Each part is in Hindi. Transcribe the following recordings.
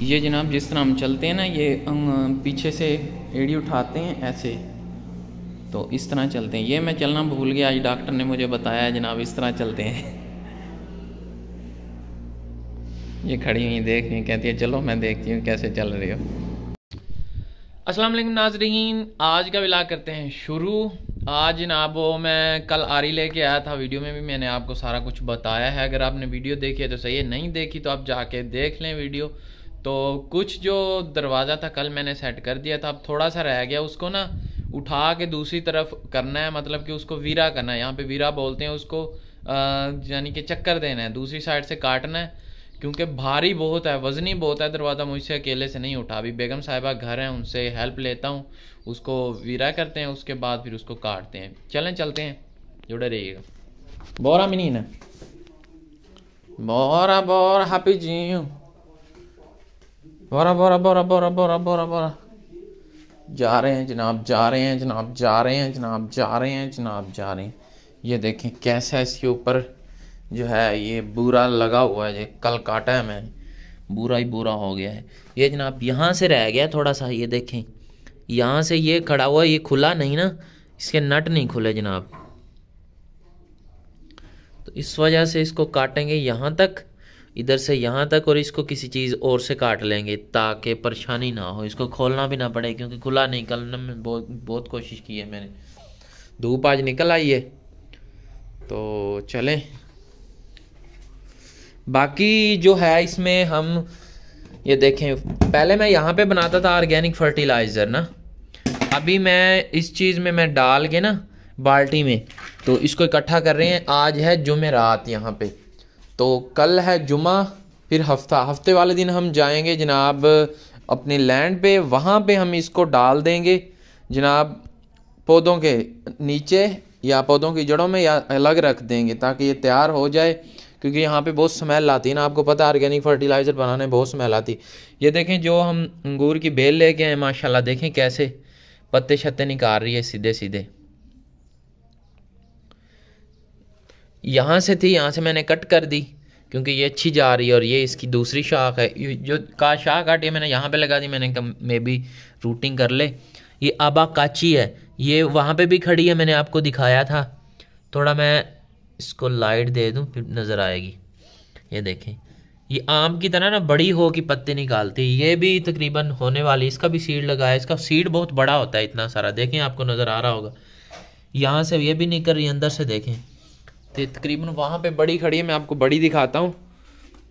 ये जनाब जिस तरह हम चलते हैं ना, ये पीछे से एड़ी उठाते हैं ऐसे। तो इस तरह चलते हैं। ये मैं चलना भूल गया, आज डॉक्टर ने मुझे बताया जनाब, इस तरह चलते हैं। ये खड़ी हुई देख रही कहती है, चलो, मैं देखती हूँ कैसे चल रही हो। अस्सलाम वालेकुम नाजरीन, आज का विला करते हैं शुरू। आज जनाब वो मैं कल आरी लेके आया था, वीडियो में भी मैंने आपको सारा कुछ बताया है। अगर आपने वीडियो देखी है तो सही है, नहीं देखी तो आप जाके देख लें वीडियो। तो कुछ जो दरवाज़ा था कल मैंने सेट कर दिया था, अब थोड़ा सा रह गया, उसको ना उठा के दूसरी तरफ़ करना है मतलब कि उसको वीरा करना है, यहाँ पे वीरा बोलते हैं, उसको यानी कि चक्कर देना है, दूसरी साइड से काटना है, क्योंकि भारी बहुत है, वजनी बहुत है, दरवाज़ा मुझसे अकेले से नहीं उठा, अभी बेगम साहिबा घर हैं, उनसे हेल्प लेता हूँ, उसको वीरा करते हैं, उसके बाद फिर उसको काटते हैं, चलें, चलते हैं, जुड़े रहिएगा। बोरा मिनी ना बोरा बोरा हैप्पी जी बोरा बोरा बोरा बोरा बोरा बोरा बोरा। जा रहे हैं, जनाब, जा रहे हैं, जनाब, जा रहे हैं, जनाब, जा रहे हैं, जनाब, जा रहे हैं। ये देखें कैसा इसके ऊपर जो है, ये बुरा लगा हुआ है, ये कल काटा है मैं बुरा ही बुरा हो गया है। ये जनाब यहाँ से रह गया थोड़ा सा, ये देखें। यहाँ से ये खड़ा हुआ, ये खुला नहीं ना, इसके नट नहीं खुले जनाब। तो इस वजह से इसको काटेंगे यहाँ तक। इधर से यहाँ तक और इसको किसी चीज़ और से काट लेंगे ताकि परेशानी ना हो। इसको खोलना भी ना पड़े, क्योंकि खुला निकलने में बहुत बहुत कोशिश की है मैंने। धूप आज निकल आई है। तो चलें। बाकी जो है इसमें हम, ये देखें, पहले मैं यहाँ पे बनाता था ऑर्गेनिक फर्टिलाइज़र ना। अभी मैं इस चीज़ में मैं डाल के ना, बाल्टी में तो इसको इकट्ठा कर रहे हैं। आज है जुमेरात यहाँ पे। तो कल है जुमा फिर हफ़्ता। हफ़्ते वाले दिन हम जाएँगे जनाब अपने लैंड पे, वहाँ पे हम इसको डाल देंगे। जनाब, पौधों के नीचे या पौधों की जड़ों में या अलग रख देंगे ताकि ये तैयार हो जाए, क्योंकि यहाँ पे बहुत स्मेल आती है ना। आपको पता है ऑर्गेनिक फर्टिलाइज़र बनाने बहुत स्मेल आती ये देखें, जो हम अंगूर की बेल लेके आए माशाल्लाह, देखें कैसे पत्ते शत्ते निकाल रही है सीधे सीधे यहाँ से थी, यहाँ से मैंने कट कर दी, क्योंकि ये अच्छी जा रही है और ये इसकी दूसरी शाख है। जो का शाख काटी मैंने यहाँ पे लगा दी, मैंने मे बी रूटिंग कर ले। ये आबा काची है, ये वहाँ पे भी खड़ी है, मैंने आपको दिखाया था। थोड़ा मैं इसको लाइट दे दूँ, फिर नज़र आएगी। ये देखें, ये आम की तरह ना बड़ी हो कि पत्ते निकालती ये भी तकरीबन होने वाली इसका भी सीड लगाया इसका सीड बहुत बड़ा होता है इतना सारा। देखें, आपको नज़र आ रहा होगा। यहाँ से ये भी निकल रही अंदर से देखें। तकरीबन वहाँ पे बड़ी खड़ी है मैं आपको बड़ी दिखाता हूँ।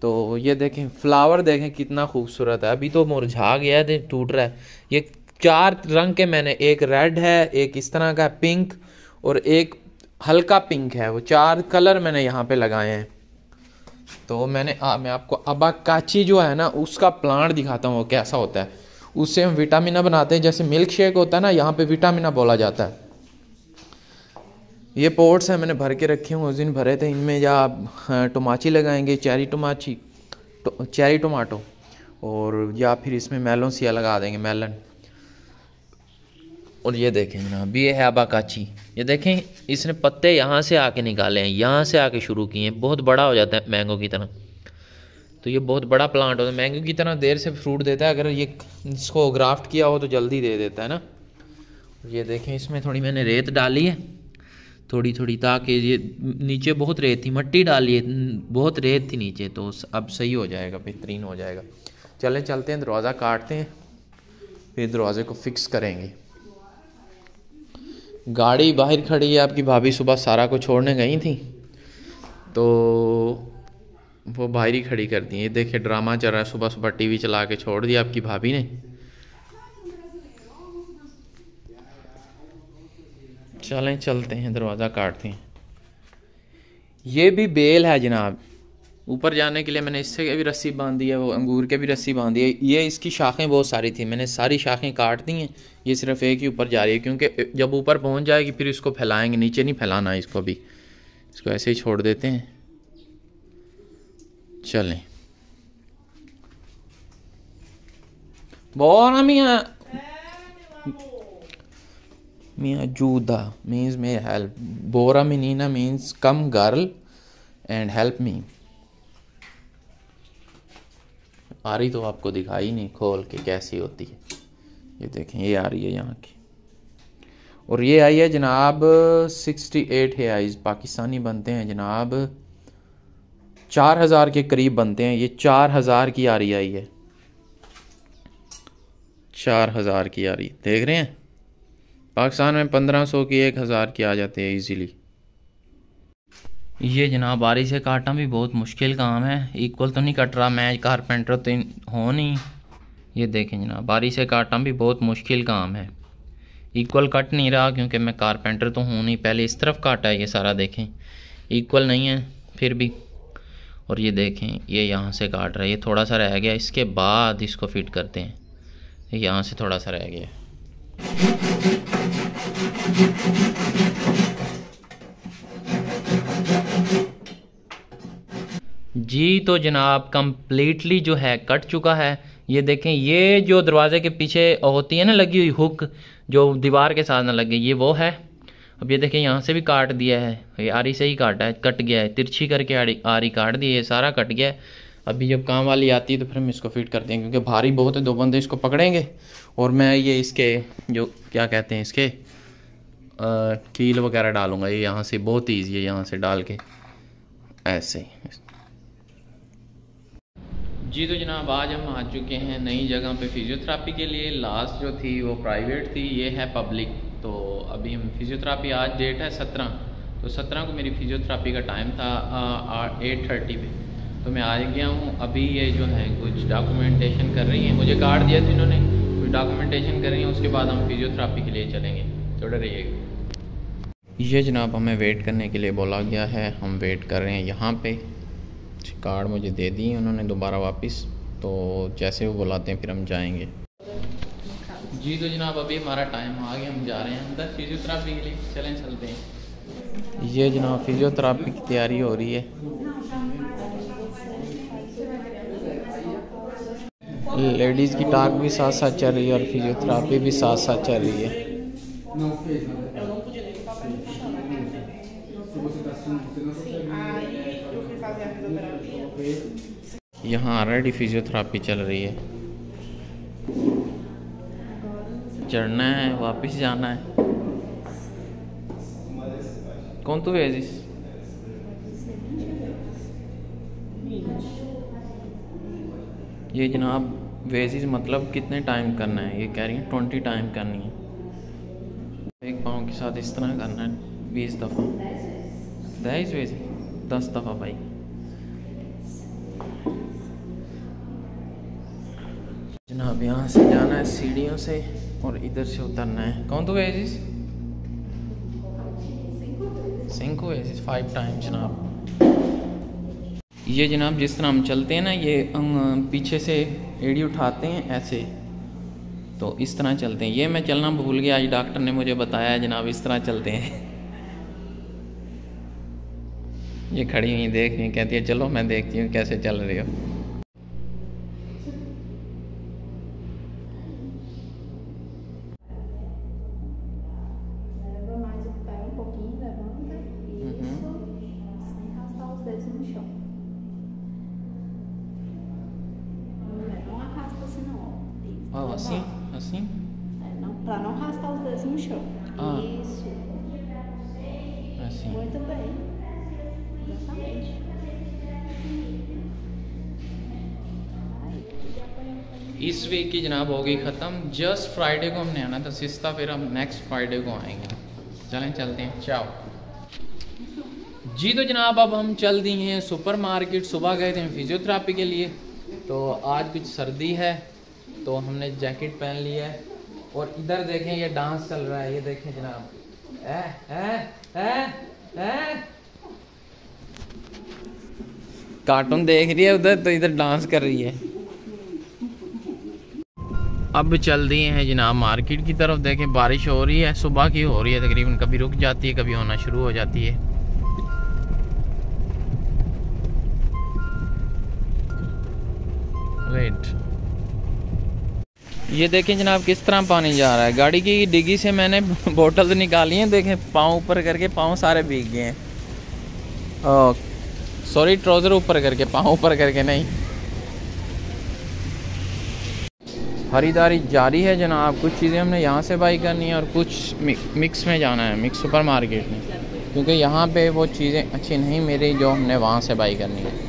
तो ये देखें फ्लावर देखें कितना खूबसूरत है। अभी तो मुरझा गया है टूट रहा है। ये चार रंग के मैंने एक रेड है एक इस तरह का पिंक और एक हल्का पिंक है। वो चार कलर मैंने यहाँ पे लगाए हैं। तो मैंने आ, मैं आपको अबा काची जो है ना उसका प्लांट दिखाता हूँ वो कैसा होता है। उससे हम विटामिना बनाते हैं जैसे मिल्क शेक होता है ना यहाँ पे विटामिना बोला जाता है। ये पोर्ट्स हैं मैंने भर के रखे हुए उस दिन भरे थे। इनमें या आप टमाची लगाएँगे चेरी टमाची तो, चेरी टमाटो और या फिर इसमें मेलोन सिया लगा देंगे मेलन। और ये देखें जनाब ये है आबाकाची। ये देखें इसने पत्ते यहाँ से आके निकाले हैं यहाँ से आके शुरू किए हैं। बहुत बड़ा हो जाता है मैंगो की तरह। तो ये बहुत बड़ा प्लांट होता है। मैंगो की तरह देर से फ्रूट देता है अगर ये इसको ग्राफ्ट किया हो तो जल्दी दे देता है ना। ये देखें इसमें थोड़ी मैंने रेत डाली है। थोड़ी थोड़ी ताकि ये नीचे बहुत रेत थी, मट्टी डाली है बहुत रेत थी नीचे तो अब सही हो जाएगा, बेहतरीन हो जाएगा। चलें, चलते हैं, दरवाज़ा काटते हैं, फिर दरवाज़े को फिक्स करेंगे। गाड़ी बाहर खड़ी है, आपकी भाभी सुबह सारा को छोड़ने गई थी तो वो बाहर ही खड़ी कर दी। ये देखिए ड्रामा चल रहा है सुबह सुबह टीवी चला के छोड़ दिया आपकी भाभी ने। चलें चलते हैं दरवाज़ा काटते हैं। ये भी बेल है जनाब। ऊपर जाने के लिए मैंने इससे भी रस्सी बाँध दी है वो अंगूर के भी रस्सी बाँध दी है। ये इसकी शाखें बहुत सारी थी मैंने सारी शाखें काट दी हैं। ये सिर्फ़ एक ही ऊपर जा रही है क्योंकि जब ऊपर पहुँच जाएगी फिर इसको फैलाएँगे नीचे नहीं फैलाना इसको भी इसको ऐसे ही छोड़ देते हैं। चलें। बोरा मियाँ मियाँ जूदा मीन्स मे हेल्प बोरा मिनीना means come girl and help me रही तो आपको दिखाई नहीं खोल के कैसी होती है। ये देखें, ये आ रही है यहाँ की। और ये आई है जनाब सिक्सटी एट है आइज़ पाकिस्तानी बनते हैं जनाब। चार हज़ार के करीब बनते हैं। ये चार हज़ार की आ रही आई है। चार हज़ार की आ रही देख रहे हैं? पाकिस्तान में पंद्रह सौ की एक हज़ार की आ जाती है इजीली ये जनाब बारी से काटना भी बहुत मुश्किल काम है। इक्वल तो नहीं कट रहा, मैं कारपेंटर तो हो नहीं। ये देखें जनाब बारी से काटना भी बहुत मुश्किल काम है। इक्वल कट नहीं रहा, क्योंकि मैं कारपेंटर तो हूँ नहीं। पहले इस तरफ़ काटा है, ये सारा देखें। इक्वल नहीं है, फिर भी। और ये देखें, ये यहाँ से काट रहा है। ये थोड़ा सा रह गया, इसके बाद इसको फिट करते हैं। यहाँ से थोड़ा सा रह गया। जी तो जनाब कम्प्लीटली जो है, कट चुका है। ये देखें, ये जो दरवाजे के पीछे होती है ना, लगी हुई हुक, जो दीवार के साथ ना लगे ये वो है। अब ये देखें, यहाँ से भी काट दिया है। ये आरी से ही काटा है, कट गया है, तिरछी करके आरी आरी काट दी है सारा कट गया है। अभी जब काम वाली आती है तो फिर हम इसको फिट करते हैं, क्योंकि भारी बहुत है, दो बंदे इसको पकड़ेंगे। और मैं ये इसके जो क्या कहते हैं इसके आ, कील वगैरह डालूँगा। ये यहाँ से बहुत ईजी है यहाँ से डाल के। ऐसे। जी तो जनाब आज हम आ चुके हैं नई जगह पे फिजियोथेरापी के लिए। लास्ट जो थी वो प्राइवेट थी ये है पब्लिक तो अभी हम फिजियोथेरापी आज डेट है सत्रह। तो सत्रह को मेरी फिजियोथेरापी का टाइम था एट थर्टी पे। तो मैं आ गया हूँ। अभी ये जो है कुछ डॉक्यूमेंटेशन कर रही है। मुझे कार्ड दिया था इन्होंने। डॉक्यूमेंटेशन कर रही है उसके बाद हम फिजियोथेरापी के लिए चलेंगे। थोड़ा रहिएगा ये जनाब हमें वेट करने के लिए बोला गया है। हम वेट कर रहे हैं यहाँ पे। कार्ड मुझे दे दिए उन्होंने दोबारा वापस। तो जैसे वो बुलाते हैं फिर हम जाएँगे। जी तो जनाब अभी हमारा टाइम आ गया हम जा रहे हैं अंदर फिजियोथेरापी के लिए। चलें चलते हैं। ये जनाब फिजियोथेरापी की तैयारी हो रही है। लेडीज़ की टाक भी साथ साथ चल रही है और फिजियोथेरापी भी साथ साथ चल रही है। यहाँ ऑलरेडी फिजियोथेरापी चल रही है। चढ़ना है, वापस जाना है। कौन तू है जिस ये जनाब वेजिज मतलब कितने टाइम करना है? ये कह रही है ट्वेंटी टाइम करनी है। एक पाँव के साथ इस तरह करना है, बीस दफ़ा। दस वेज दस दफ़ा भाई। जनाब, यहाँ से जाना है सीढ़ियों से और इधर से उतरना है। कौन तो वेजिस सिंको वेजिस फाइव टाइम जनाब। ये जनाब जिस तरह हम चलते हैं ना, ये पीछे से एड़ी उठाते हैं ऐसे। तो इस तरह चलते हैं। ये मैं चलना भूल गया, आज डॉक्टर ने मुझे बताया जनाब, इस तरह चलते हैं। ये खड़ी हुई देख रही कहती है, चलो, मैं देखती हूँ कैसे चल रही हो। Oh, assim? Assim? É, não, para não arrastar os dedos no chão. Ah. Isso. Assim. Muito bem. Exatamente. इस वीक की जनाब हो गई ख़त्म जस्ट फ्राइडे को हमने आना था सिस्ता फिर हम नेक्स्ट फ्राइडे को आएँगे चलें चलते हैं चाओ जी तो जनाब अब हम चल दिए हैं सुपर मार्केट सुबह गए थे फिजियोथेरापी के लिए तो आज कुछ सर्दी है तो हमने जैकेट पहन लिया है और इधर देखें, ये डांस चल रहा है, ये देखें जनाब। कार्टून देख रही है उधर तो इधर डांस कर रही है। अब चल दिए हैं जनाब, मार्केट की तरफ़ देखें, बारिश हो रही है, सुबह की हो रही है, तकरीबन कभी रुक जाती है, कभी होना शुरू हो जाती है। वेट ये देखें जनाब, किस तरह पानी जा रहा है। गाड़ी की डिग्गी से मैंने बोतल निकाली है, देखें, पाँव ऊपर करके पाँव सारे भीग गए हैं। सॉरी ट्राउज़र ऊपर करके, पाँव ऊपर करके नहीं। ख़रीदारी जारी है जनाब, कुछ चीज़ें हमने यहाँ से बाई करनी है और कुछ मिक्स में जाना है मिक्स सुपर मार्केट में। क्योंकि यहाँ पे वो चीज़ें अच्छी नहीं, मेरी जो हमने वहाँ से बाई करनी है।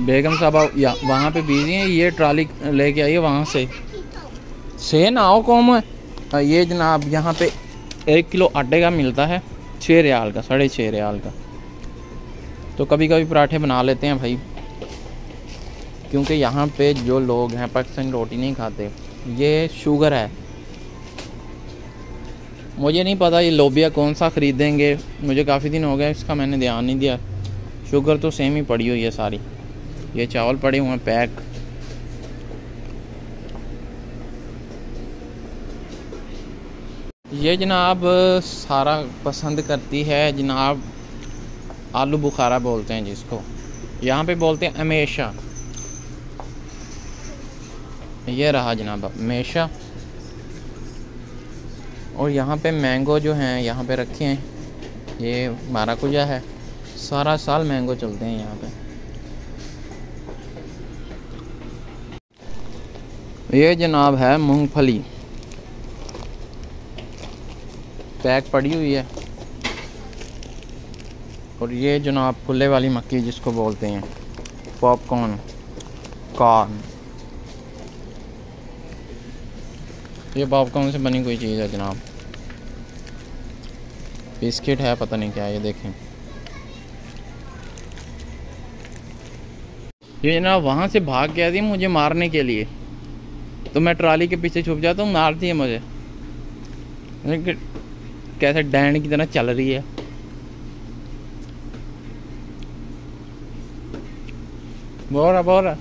बेगम साहबा वहाँ पे बिज़ी हैं, ये ट्राली लेके आइए वहाँ से। से ना आओ कौम है। ये जनाब यहाँ पे एक किलो आटे का मिलता है, छः रियाल का, साढ़े छः रियाल का। तो कभी कभी पराठे बना लेते हैं भाई। क्योंकि यहाँ पे जो लोग हैं, पाकिस्तानी रोटी नहीं खाते, ये शुगर है। मुझे नहीं पता ये लोबिया कौन सा ख़रीदेंगे। मुझे काफ़ी दिन हो गया इसका मैंने ध्यान नहीं दिया। शुगर तो सेम ही पड़ी हुई है सारी। ये चावल पड़े हुए हैं, पैक। ये जनाब सारा पसंद करती है जनाब आलू बुखारा बोलते हैं जिसको। यहाँ पे बोलते हैं हमेशा ये रहा जनाब हमेशा और यहाँ पे मैंगो जो हैं, यहाँ पे रखे हैं। ये माराकुजा है। सारा साल मैंगो चलते हैं यहाँ पे। ये जनाब है मूंगफली। पैक पड़ी हुई है। और ये जनाब फुले वाली मक्की जिसको बोलते हैं। Popcorn, corn. ये पॉपकॉर्न से बनी कोई चीज़ है जनाब। बिस्किट है, पता नहीं क्या ये देखें। ये जनाब वहाँ से भाग गया थी मुझे मारने के लिए। तो मैं ट्राली के पीछे छुप जाता हूँ, मारती है मुझे। कैसे डैंड की तरह चल रही है? रहा, बोल रहा।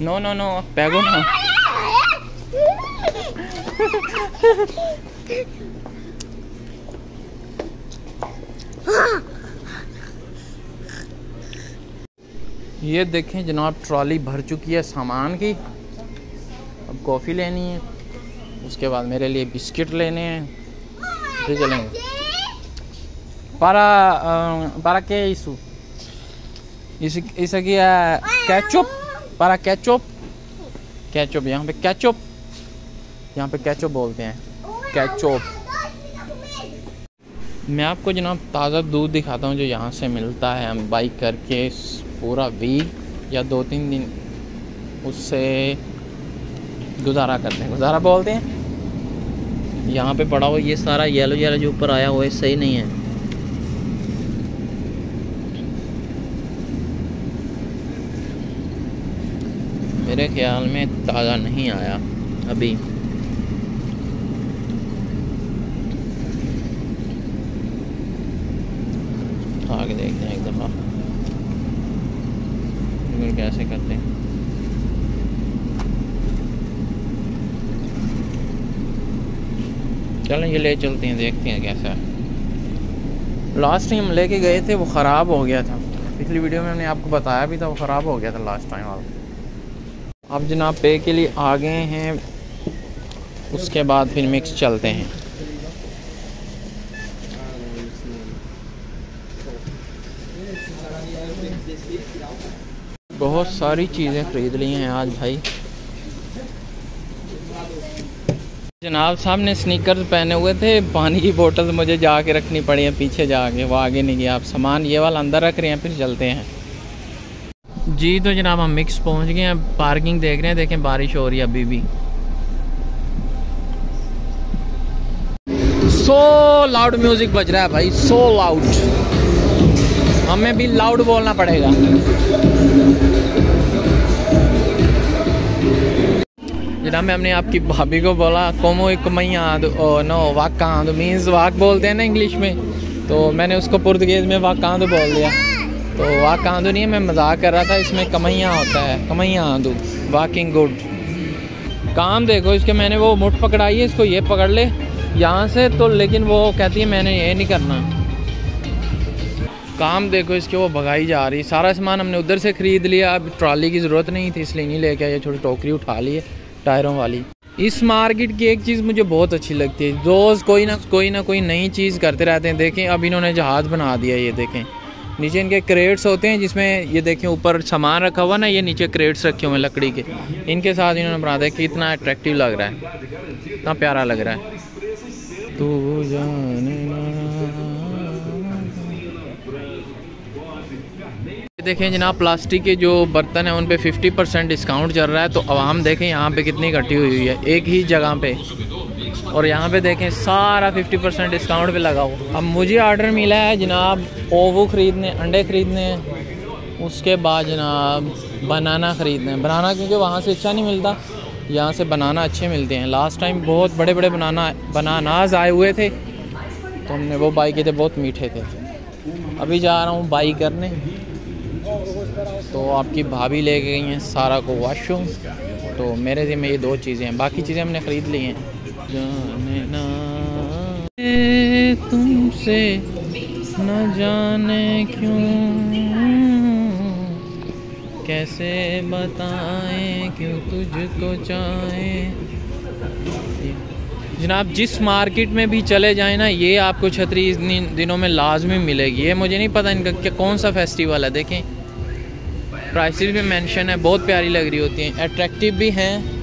No no no Pego no. ये देखें जनाब, ट्रॉली भर चुकी है सामान की। अब कॉफ़ी लेनी है, उसके बाद मेरे लिए बिस्किट लेने हैं। फिर चलेंगे। पारा पारा क्या इसकी है? कैचअप para केचप केचप यहाँ पे केचप यहाँ पे केचप बोलते हैं। केचप मैं आपको जनाब ताज़ा दूध दिखाता हूँ जो यहाँ से मिलता है। हम बाइक करके पूरा वीक या दो तीन दिन उससे गुजारा करते हैं। गुजारा बोलते हैं। यहाँ पे पड़ा हुआ ये सारा येलो येलो जो ऊपर आया हुआ है, सही नहीं है। मेरे ख्याल में ताज़ा नहीं आया अभी। आगे देखते हैं एक दफ़ा। फिर कैसे करते हैं? चलें ये ले चलते हैं, देखते हैं कैसा है। लास्ट टाइम लेके गए थे, वो ख़राब हो गया था। पिछली वीडियो में हमने आपको बताया भी था, वो ख़राब हो गया था लास्ट टाइम वाला। अब जनाब पे के लिए आ गए हैं। उसके बाद फिर मिक्स चलते हैं। बहुत सारी चीज़ें ख़रीद ली हैं आज भाई। जनाब साहब ने स्नीकर्स पहने हुए थे। पानी की बोतल मुझे जाके रखनी पड़ी है, पीछे जाके, वो आगे नहीं गया आप सामान ये वाला अंदर रख रहे हैं, फिर चलते हैं। जी तो जनाब हम मिक्स पहुँच गए हैं पार्किंग देख रहे हैं, देखें बारिश हो रही है अभी भी। सो लाउड म्यूज़िक बज रहा है भाई सो लाउड हमें भी लाउड बोलना पड़ेगा। जनाब मैं हमने आपकी भाभी को बोला, कोमो एक मैया नो, वाकांद मीन्स वाक बोलते हैं ना इंग्लिश में? तो मैंने उसको पुर्तगेज में वाकांद बोल दिया। तो वाक आंदू नहीं है, मैं मज़ाक कर रहा था, इसमें कमैया होता है, कमैया आंदू वाकिंग गुड। काम देखो इसके, मैंने वो मुठ पकड़ाई है, इसको ये पकड़ ले, यहाँ से तो लेकिन वो कहती है, मैंने ये नहीं करना। काम देखो इसके, वो भगाई जा रही सारा सामान हमने उधर से ख़रीद लिया, अब ट्रॉली की ज़रूरत नहीं थी, इसलिए नहीं लेके आया छोटी टोकरी उठा ली है, टायरों वाली। इस मार्केट की एक चीज़ मुझे बहुत अच्छी लगती है। रोज़ कोई ना कोई ना कोई नई चीज़ करते रहते हैं, देखें, अब इन्होंने जहाज़ बना दिया, ये देखें। नीचे इनके क्रेट्स होते हैं जिसमें ये देखें, ऊपर सामान रखा हुआ ना, ये नीचे क्रेट्स रखे हुए हैं लकड़ी के। इनके साथ इन्होंने बना दिया कितना अट्रैक्टिव लग रहा है। इतना प्यारा लग रहा है। तू जाने देखें जनाब, प्लास्टिक के जो बर्तन हैं, उन पे 50 परसेंट डिस्काउंट चल रहा है। तो आवाम देखें, यहाँ पे कितनी इकट्ठी हुई है। एक ही जगह पे और यहाँ पे देखें, सारा 50 परसेंट डिस्काउंट पे लगा हुआ। अब मुझे ऑर्डर मिला है जनाब, ओवो ख़रीदने, अंडे ख़रीदने। उसके बाद जनाब, बनाना ख़रीदने। बनाना क्योंकि वहाँ से अच्छा नहीं मिलता। यहाँ से बनाना अच्छे मिलते हैं। लास्ट टाइम बहुत बड़े बड़े बनाना, बनानाज आए हुए थे। तो हमने वो बाई किए थे, बहुत मीठे थे। अभी जा रहा हूँ बाई करने। तो आपकी भाभी ले गई हैं सारा को वॉशरूम तो मेरे ज़िम्मे ये दो चीज़ें हैं। बाकी चीज़ें हमने ख़रीद ली हैं। जाने ना। तुमसे न जाने क्यों? कैसे बताएँ क्यों तुझको चाहे? जनाब, जिस मार्केट में भी चले जाएँ ना, ये आपको छतरी इस दिनों में लाजमी मिलेगी। ये मुझे नहीं पता इनका क्या कौन सा फेस्टिवल है, देखें। प्राइसेस भी मेंशन है, बहुत प्यारी लग रही होती हैं। अट्रैक्टिव भी हैं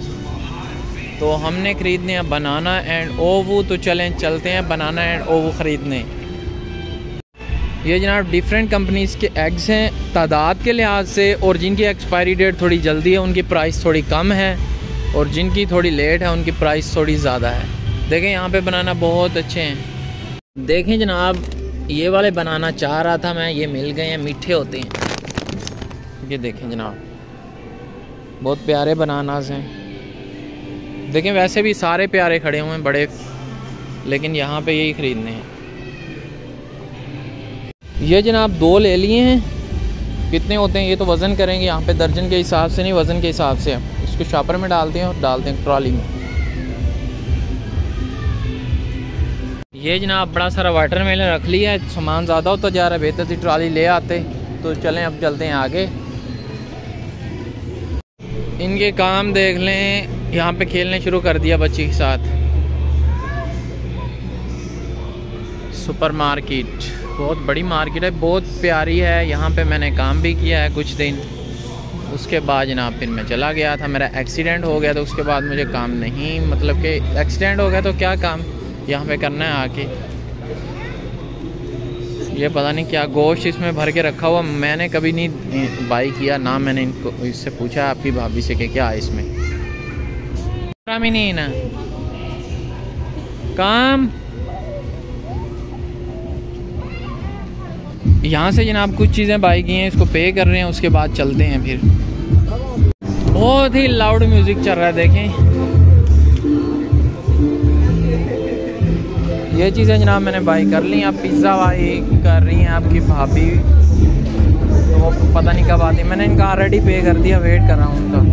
तो हमने ख़रीदने हैं बनाना एंड ओवू तो चलें, चलते हैं बनाना एंड ओवू ख़रीदने। ये जनाब डिफरेंट कंपनीज़ के एग्स हैं, तादाद के लिहाज से, और जिनकी एक्सपायरी डेट थोड़ी जल्दी है, उनकी प्राइस थोड़ी कम है, और जिनकी थोड़ी लेट है, उनकी प्राइस थोड़ी ज़्यादा है। देखें, यहाँ पे बनाना बहुत अच्छे हैं। देखें जनाब, ये वाले बनाना चाह रहा था मैं, ये मिल गए हैं, मीठे होते हैं। ये देखें जनाब, बहुत प्यारे बनानाज हैं। देखें वैसे भी सारे प्यारे खड़े हुए हैं, बड़े, लेकिन यहाँ पे यही ख़रीदने हैं। ये जनाब दो ले लिए हैं। कितने होते हैं, ये तो वज़न करेंगे यहाँ पे। दर्जन के हिसाब से नहीं, वज़न के हिसाब से। इसको शॉपर में डालते हैं और डालते हैं ट्रॉली में। ये जनाब बड़ा सारा वाटर मेलन रख लिया है। सामान ज़्यादा होता जा रहा है, बेहतर सी ट्रॉली ले आते। तो चलें, अब चलते हैं आगे। इनके काम देख लें। यहाँ पे खेलने शुरू कर दिया बच्ची के साथ। सुपर मार्केट, बहुत बड़ी मार्केट है, बहुत प्यारी है। यहाँ पे मैंने काम भी किया है कुछ दिन। उसके बाद जनाब फिर मैं चला गया था, मेरा एक्सीडेंट हो गया तो उसके बाद मुझे काम नहीं मतलब कि एक्सीडेंट हो गया तो क्या काम? यहाँ पे करना है आके। ये पता नहीं क्या गोश्त इसमें भर के रखा हुआ, मैंने कभी नहीं बाई किया, ना मैंने इनको, इससे पूछा आपकी भाभी से कि क्या है इसमें। नहीं ना काम यहाँ से जनाब कुछ चीज़ें बाई की हैं, इसको पे कर रहे हैं, उसके बाद चलते हैं फिर। बहुत ही लाउड म्यूज़िक चल रहा है, देखें। ये चीज़ें जनाब मैंने बाई कर ली आप पिज़्ज़ा बाई कर रही हैं आपकी भाभी। तो वो पता नहीं कब आती, मैंने इनका ऑलरेडी पे कर दिया वेट कर रहा हूँ उनका।